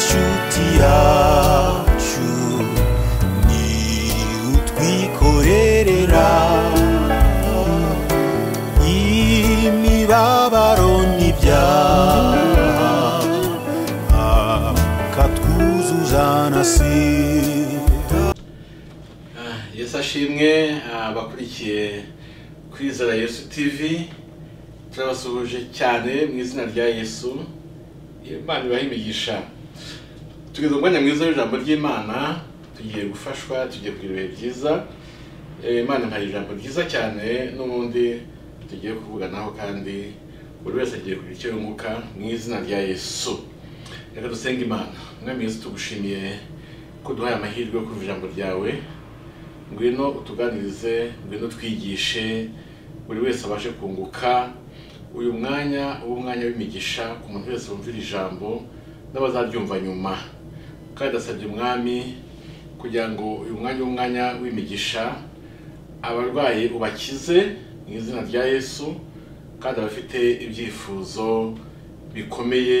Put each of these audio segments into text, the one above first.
shuti yacu ni utwikorerera. Imibabaro n'ibyaha akatwuzuza na sida. Ah, yesu ashimwe abakurikiye kwizera yesu tv turabasuhuje cyane mu izina rya yesu. Imana ibahe imigisha. Tugeze mu mwanya mwiza w'ijambo ry'imana tugiye gufashwa tugiye kugira ibihe byiza. Eh, imana impaye ijambo ryiza cyane n'ubundi tugiye kuvuganaho kandi buri wese agiye kugira icyo yunguka mu izina rya yesu. Reka dusenge imana. Mwami yesu tugushimiye ko duhaye amahirwe yo kumva ijambo ryawe. Ngwino utuganirize ngwino twigishe buri wese abashe kunguka uyu mwanya uba umwanya w'imigisha ku muntu wese wumvira ijambo n'abazaryumva nyuma. Kandi ndasabye umwami kugira ngo uyu mwanya umwanya w'imigisha abarwayi ubakize mu izina rya yesu kandi abafite ibyifuzo bikomeye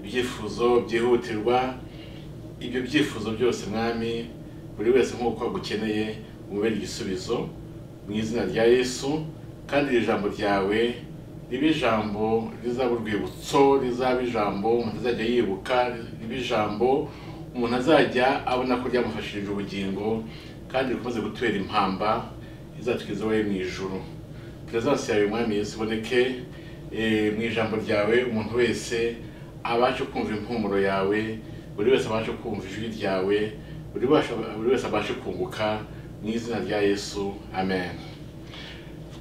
ibyifuzo byihutirwa ibyo byifuzo byose mwami buri wese nk'uko agukeneye umubere igisubizo mu izina rya yesu kandi iri jambo ryawe ribe ijambo rizaba urwibutso rizaba ijambo umuntu azajya yibuka ribe ijambo umuntu azajya abona ko ryamufashirije ubugingo kandi rikomeze gutubera impamba izatugeza iwawe mu ijuru. Perezidansi yawe mwami yesu iboneke eh, mu ijambo ryawe umuntu wese abashe kumva impumuro yawe buri wese abashe kumva ijwi ryawe buri wese- abashe kunguka mu izina rya yesu. Amen.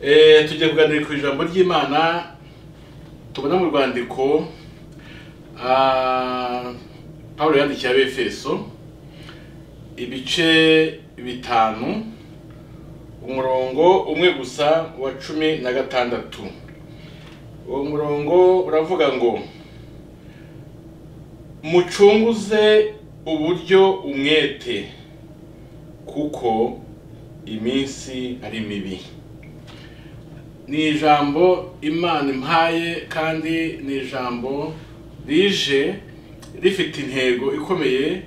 Tugiye kuganira ku ijambo ry'imana tubona mu rwandiko ah, pawulo yandikiye abefeso ibice bitanu umurongo umwe gusa wa cumi na gatandatu. Uwo murongo uravuga ngo mucunguze uburyo umwete kuko iminsi ari mibi. Ni ijambo imana impaye kandi ni ijambo rije rifite intego ikomeye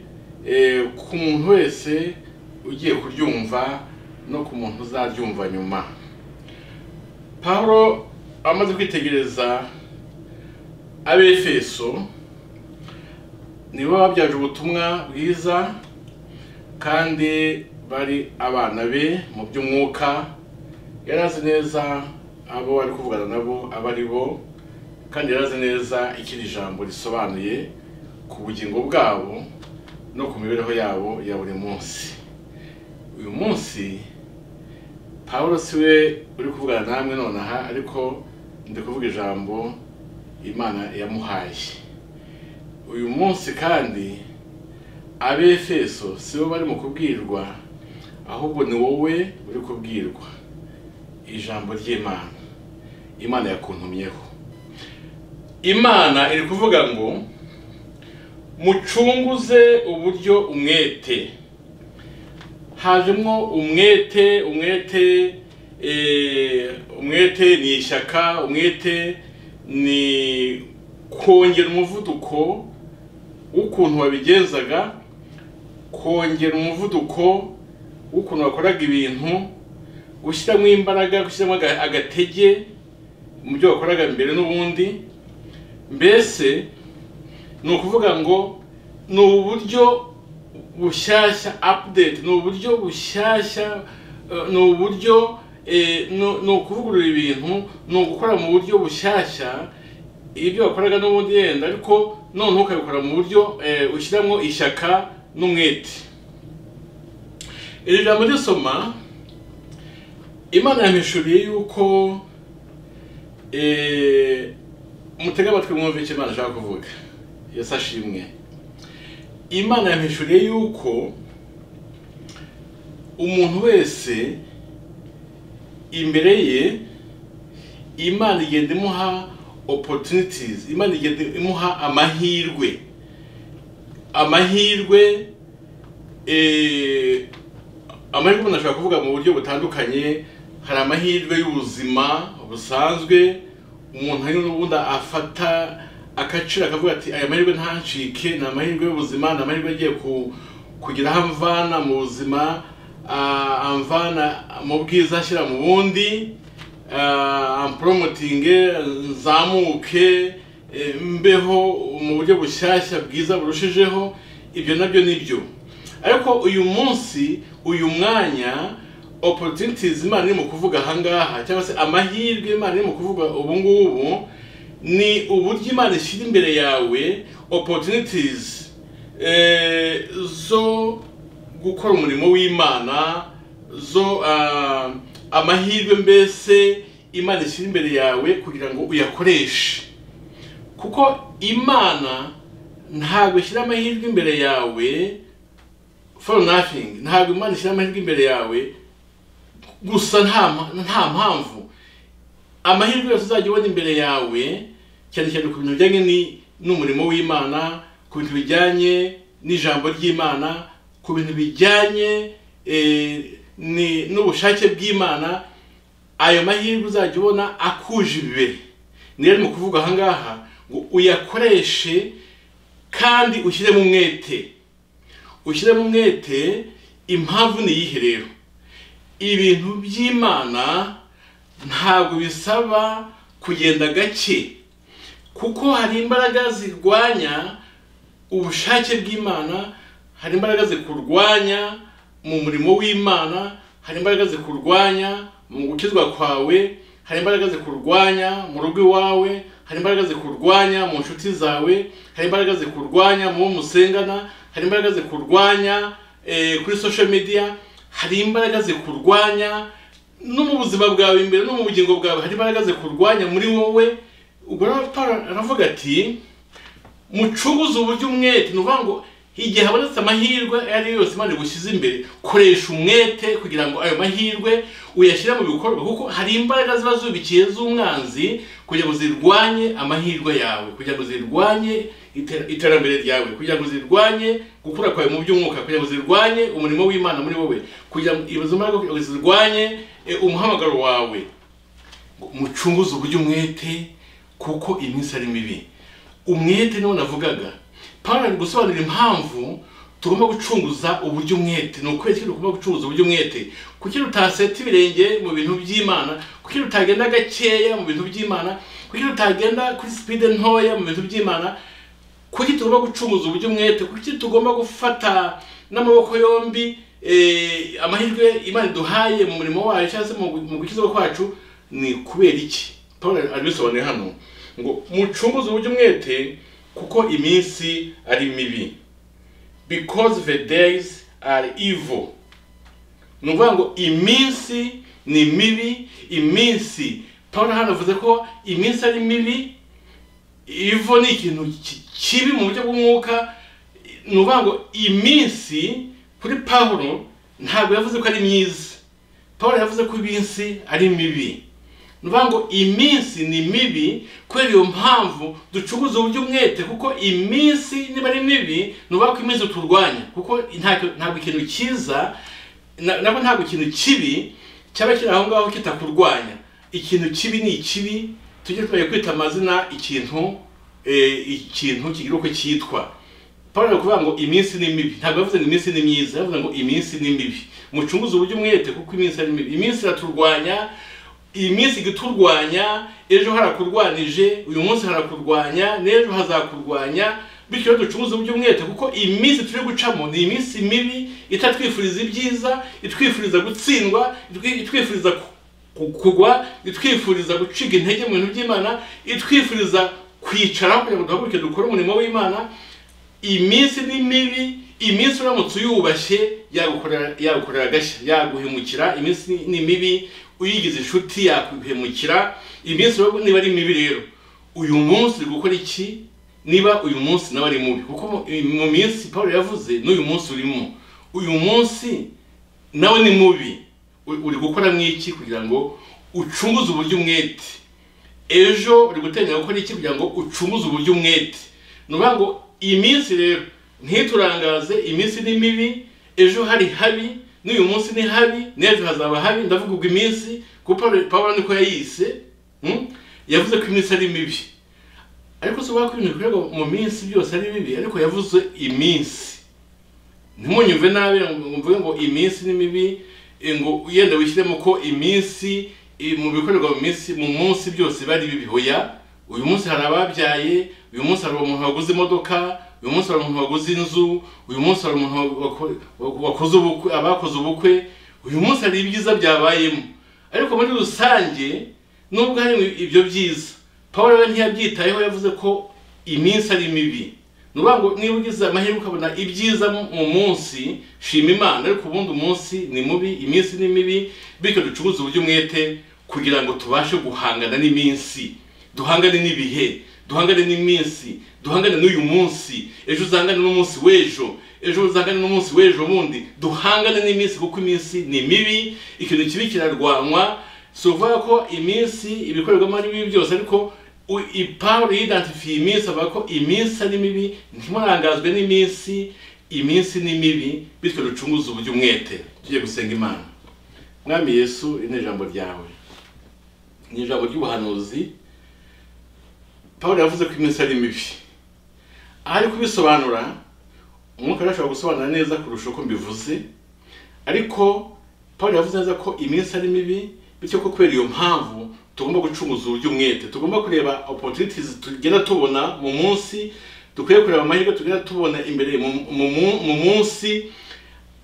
eh, ku muntu wese ugiye kuryumva no ku muntu uzaryumva nyuma. Pawulo amaze kwitegereza abefeso nibo babyaje ubutumwa bwiza kandi bari abana be mu by'umwuka. Yari azi neza abo ari kuvugana nabo abo ari bo kandi yari neza icyo iri jambo risobanuye ku bugingo bwabo no ku mibereho yabo ya buri munsi. Uyu munsi pawulo si we uri kuvugana namwe nonaha ariko ndi kuvuga ijambo imana yamuhaye. Uyu munsi kandi abefeso si bo bari mu kubwirwa ahubwo ni wowe uri kubwirwa. Ijambo ry'imana. Imana yakuntumyeho. Imana iri kuvuga ngo mucunguze uburyo umwete. Hajemo umwete umwete eh, umwete ni ishyaka umwete ni kongera umuvuduko w'ukuntu wabigenzaga kongera umuvuduko w'ukuntu wakoraga ibintu gushyiramo imbaraga gushyiramo aga- agatege mu byo wakoraga mbere n'ubundi. Mbese ni ukuvuga ngo ni uburyo bushyashya update ni uburyo bushyashya eh, ni uburyo eh, ni ukuvugurura ibintu ni ugukora mu buryo bushyashya ibyo wakoraga n'ubundi yenda ariko noneho ukabikora mu buryo eh, ushyiramo ishyaka n'umwete. Iri jambo risoma imana yampishuriye yuko eh, mutega amatwi mwumve icyo imana ashaka kuvuga. Yesu ashimwe. Imana yampishuriye yuko umuntu wese imbere ye imana igenda imuha opportunities imana igenda imuha amahirwe. Amahirwe eh, amahirwe umuntu ashobora kuvuga mu buryo butandukanye hari amahirwe y'ubuzima busanzwe umuntu hari n'ubundi afata akaciro akavuga ati aya mahirwe ntancike ni amahirwe y'ubuzima ni amahirwe agiye ku kugira aho amvana mu buzima amvana mu bwiza ashyira mu bundi amporomotinge nzamuke eh, mbeho mu buryo bushyashya bwiza burushijeho ibyo na byo ni byo. Ariko uyu munsi uyu mwanya opportunities imana iri mu kuvuga ahangaha cyangwa se amahirwe imana iri mu kuvuga ubu ngubu ni uburyo imana ishyira imbere yawe opportunities eh, zo gukora umurimo w'imana zo ah, amahirwe mbese imana ishyira imbere yawe kugira ngo uyakoreshe. Kuko imana ntabwo ishyira amahirwe imbere yawe for nothing ntabwo imana ishyira amahirwe imbere yawe gusa nta mpa- nta mpamvu. Amahirwe yose uzajya ubona imbere yawe cyane cyane ku bintu bijyanye ni- n'umurimo w'imana ku bintu bijyanye n'ijambo ry'imana ku bintu bijyanye eh, ni- n'ubushake bw'imana ayo mahirwe uzajya ubona akuje ibibere niyo ari mu kuvuga ahangaha ngo uyakoreshe kandi ushyiremo umwete. Ushyiremo umwete impamvu ni iyihe rero? Ibintu by'imana ntabwo bisaba kugenda gake kuko hari imbaraga zirwanya ubushake bw'imana hari imbaraga zikurwanya mu murimo w'imana hari imbaraga zikurwanya mu gukizwa kwawe hari imbaraga zikurwanya mu rugo iwawe hari imbaraga zikurwanya mu nshuti zawe hari imbaraga zikurwanya mu musengana hari imbaraga zikurwanya eh, kuri social media hari imbaraga zikurwanya no mu buzima bwawe imbere no mu bugingo bwawe hari imbaraga zikurwanya muri wowe. Ubwo rero aravuga ati mucuguze uburyo umwete. Ni ukuvuga ngo igihe habonetse amahirwe ayo ari yo yose imana igushyize imbere koresha umwete kugira ngo ayo mahirwe uyashyire mu bikorwa. Kuko hari imbaraga ziba zubikiye z'umwanzi kugira ngo zirwanye amahirwe yawe kugira ngo zirwanye iter- iterambere ryawe kugira ngo zirwanye gukura kwawe mu by'umwuka kugira ngo zirwanye umurimo w'imana muri wowe kugira ngo zirwanye eh, umuhamagaro wawe. Mucunguze uburyo umwete kuko iminsi ari mibi. Umwete niwo navugaga. Pawulo ari gusobanura impamvu tugomba gucunguza uburyo umwete. Ni ukubera iki tugomba gucunguza uburyo umwete. Kuki tutaseta ibirenge mu bintu by'imana? Kuki tutagenda gakeya mu bintu by'imana? Kuki tutagenda kuri sipide ntoya mu bintu by'imana? Kuki tugomba gucunguza uburyo umwete? Kuki tugomba gufata n'amaboko yombi eh, amahirwe imana iduhaye mu murimo wayo cyangwa se mu gukizwa kwacu ni kubera iki? Paul abisobanuye hano ngo mucunguze uburyo umwete kuko iminsi ari mibi. Because the days are evil. Ni ukuvuga ngo iminsi ni mibi iminsi paul hano avuze ko iminsi ari mibi ivo ni ikintu ki- kibi mu buryo bw'umwuka. Ni ukuvuga ngo iminsi kuri pawulo ntabwo yavuze ko ari myiza. Pawulo yavuze ko iminsi ari mibi. Ni ukuvuga ngo iminsi ni mibi kubera iyo mpamvu ducuguza uburyo umwete kuko iminsi niba ari mibi ni ukuvuga ko iminsi turwanya kuko ntabwo ikintu cyiza na- nabwo ntabwo ikintu kibi cyaba kiri aho ngaho kitakurwanya ikintu kibi ni ikibi tujye tumenya kwita amazina ikintu eh, ikintu kigira uko cyitwa. Pawulo ari kuvuga ngo iminsi ni mibi. Ntabwo yavuze ngo iminsi ni myiza yavuze ngo iminsi ni mibi. Mucunguze uburyo umwete kuko iminsi ari mibi. Iminsi iraturwanya iyi minsi igiturwanya ejo harakurwanije uyu munsi harakurwanya n'ejo hazakurwanya bityo rero ducunguze uburyo umwete kuko iminsi turi gucamo ni iminsi mibi itatwifuriza ibyiza itwifuriza gutsindwa itwi- itwifuriza ku- ku- kugwa itwifuriza guciga intege mu bintu by'imana itwifuriza kwicara kugira ngo duhaguruke dukore umurimo w'imana. Iminsi ni mibi iminsi uramutse uyubashye yagukorera agashya yaguhemukira iminsi ni mibi uyigize inshuti yaguhemukira iminsi niba ari mibi rero. Uyu munsi uri gukora iki? Niba uyu munsi nawe ari mubi. Kuko mu- minsi paul yavuze n'uyu munsi urimo. Uyu munsi nawe ni mubi. Uri gukora mwiki kugira ngo ucunguze uburyo umwete? Ejo uri guteganya gukora iki kugira ngo ucunguze uburyo umwete? Ni ukuvuga ngo iyi minsi rero ntiturangaze iminsi ni mibi ejo hari habi n'uyu munsi ni habi n'ejo hazaba habi ndavuga ubwo iminsi kuko pawulo niko yayise hmm? yavuze ko iminsi ari mibi. Ariko si ko ibintu bikorerwa mu minsi byose ari bibi ariko yavuze iminsi. Ntimunyumve nabi mvuge ngo iminsi ni mibi eh, ngo yenda wishyiremo ko iminsi eh, mu bikorerwa mu minsi mu munsi byose bari bibi. Oya uyu munsi hari ababyaye uyu munsi hari umuntu waguze imodoka uyu munsi hari umuntu waguze inzu uyu munsi hari umuntu abakoze ubukwe uyu munsi hari ibyiza byabayemo. Ariko muri rusange nubwo hari ibyo byiza paul we ntiyabyitayeho yavuze ko iminsi ari mibi. Ni ngo niba ugize amahirwe ukabona ibyiza mu mu munsi shima imana. Ariko ubundi umunsi ni mubi iminsi ni mibi bityo ducuruze uburyo umwete kugira ngo tubashe guhangana n'iminsi duhangane n'ibihe. Duhangane n'iminsi duhangane n'uyu munsi. Ejo uzahangane n'umunsi w'ejo ejo uzahangane n'umunsi w'ejo bundi duhangane n'iminsi kuko iminsi ni mibi ikintu kibi kirarwanwa si ukuvuga ko iminsi ibikorerwamo ari bibi byose ariko Pawulo yidentifiye iminsi avuga ko iminsi ari mibi ntimurangazwe n'iminsi iminsi ni mibi bityo ducunguze uburyo umwete. Tugiye gusenga imana. Mwami yesu ni ijambo ryawe. Ni ijambo ry'ubuhanuzi. Pawulo yavuze ko iminsi ari mibi. Aho ari kubisobanura umwuka rero ashobora gusobanura neza kurusha uko mbivuze ariko Pawulo yavuze neza ko iminsi ari mibi bityo ko kubera iyo mpamvu tugomba gucunguza uburyo umwete. Tugomba kureba opportunities tugenda tubona mu munsi dukwiye kureba amahirwe tugenda tubona imbere mu, mu, mu- mu munsi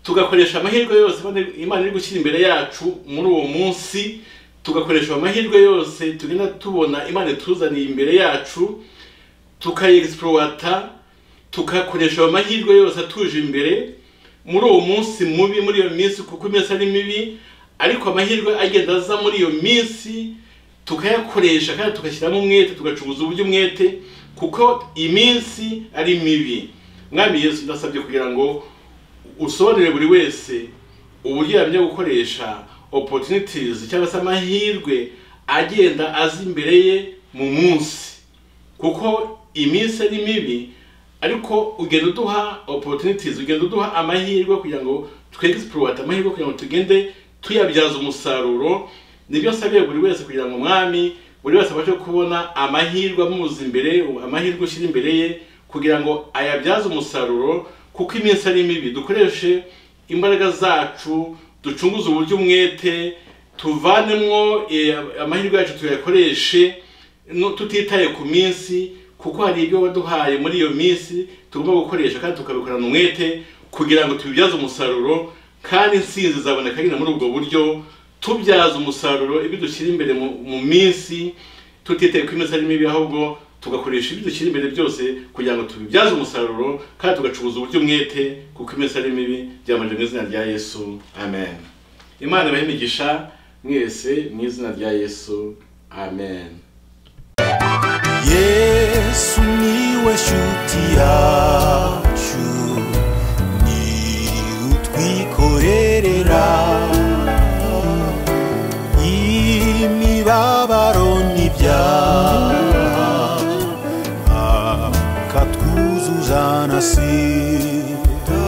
tugakoresha amahirwe yose imana iri gushyira imbere yacu muri uwo munsi tugakoresha amahirwe yose tugenda tubona imana ituzaniye imbere yacu tukayexploita tugakoresha ayo mahirwe yose atuje imbere. Muri uwo munsi mubi muri iyo minsi kuko iminsi ari mibi ariko amahirwe agenda aza muri iyo minsi tukayakoresha kandi tugashyiramo umwete tugacuruza uburyo umwete kuko iminsi ari mibi. Mwami yesu ndasabye kugira ngo usobanurire buri wese uburyo yamenya gukoresha opportunities cyangwa se amahirwe agenda aza imbere ye mu munsi. Kuko iminsi ari mibi ariko ugenda uduha opportunities ugenda uduha amahirwe kugira ngo twexploit amahirwe kugira ngo tugende tuyabyaza umusaruro ni byo nsabiye buri wese kugira ngo umwami buri wese abashe kubona amahirwe amuza imbere amahirwe ushyira imbere ye kugira ngo ayabyaze umusaruro kuko iminsi ari mibi. Dukoreshe imbaraga zacu ducunguze uburyo umwete tuvanemwo eh, amahirwe yacu tuyakoreshe tutitaye ku minsi kuko hari ibyo waduhaye muri iyo minsi tugomba gukoresha kandi tukabikorana umwete kugira ngo tubibyaze umusaruro kandi insinzi zaboneka nyine muri ubwo buryo tubyaza umusaruro ibyo dushyira imbere mu minsi tutitaye ku iminsi ari mibi ahubwo tugakoresha ibyo dushyira imbere byose kugira ngo tubibyaze umusaruro kandi tugacuruza uburyo umwete kuko iminsi ari mibi byamanje mu izina rya yesu. Amen. Imana ibahe imigisha mwese mu izina rya yesu. Amen. Yesu ni we shuti yacu